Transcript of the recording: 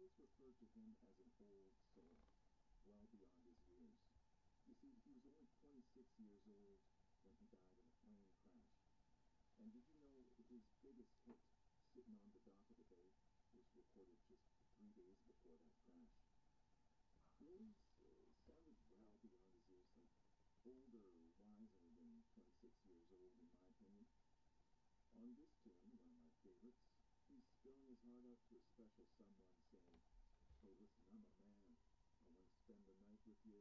always referred to him as an old soul, well beyond his years. You see, he was only 26 years old when he died in a plane crash. And did you know his biggest hit, Sitting on the Dock of the Bay, was recorded just three days before that crash? He always uh, sounded well beyond his years, like older, to a special someone saying, Hey, listen, I'm a man. I want to spend the night with you